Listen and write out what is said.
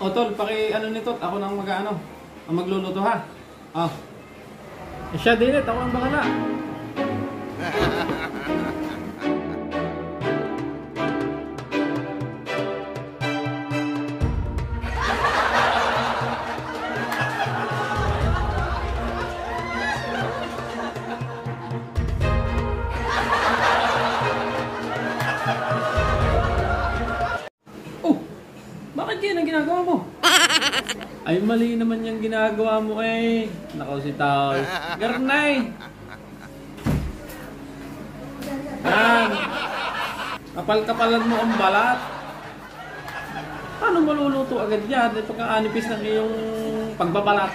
o tol, paki ano nito, ako nang mag-ano, ang magluluto ha. Oh. Eh, siya din eh. ako ang bakala. Bakit yan ang ginagawa mo? Ay, mali naman yung ginagawa mo eh. Nakaw si Tao. Garnay! Yan! Kapal-kapalan mo ang balat. Paano maluluto agad yan? Eh, pagkaanipis ng iyong pagbabalat.